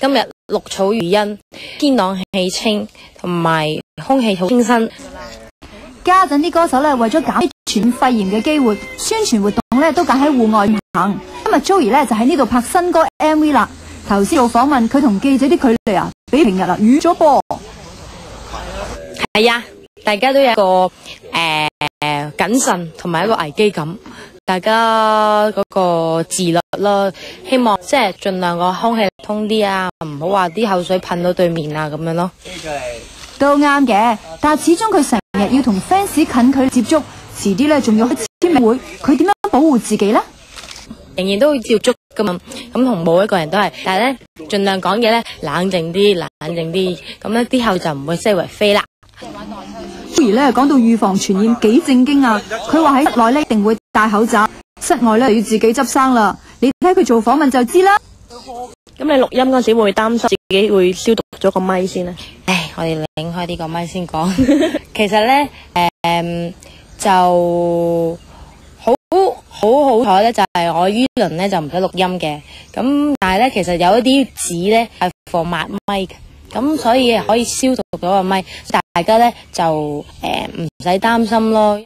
今日綠草如茵，天朗氣清，同埋空氣好清新。家陣啲歌手咧為咗減傳肺炎嘅機會，宣傳活動咧都揀喺戶外行。今日 Joey 咧就喺呢度拍新歌 MV 啦。頭先做訪問，佢同記者啲距離啊，比平日啊遠咗噃。係啊，大家都有一個誒謹慎同埋一個危機感，大家嗰個自律咯，希望即係盡量個空氣通啲啊，唔好話啲口水噴到對面啊咁樣咯。都啱嘅，但係始終佢成日要同 fans 近距離接觸，遲啲咧仲要去簽名會，佢點樣保護自己呢？仍然都會照足噶嘛，咁同每一個人都係，但係咧盡量講嘢咧冷靜啲，冷靜啲，咁咧之後就唔會四圍飛啦。不如咧講到預防傳染幾正經啊！佢話喺室內咧一定會戴口罩，室外咧就要自己執生啦。你睇佢做訪問就知啦。咁你錄音嗰陣時會擔心自己會消毒咗個咪先呢？唉，我哋擰開呢個咪先講。其實咧，誒、嗯、就好好好彩咧，就係我依輪咧就唔使錄音嘅。咁但係咧，其實有一啲紙咧係放抹咪嘅，咁所以可以消毒咗個咪。大家咧就誒唔使擔心咯。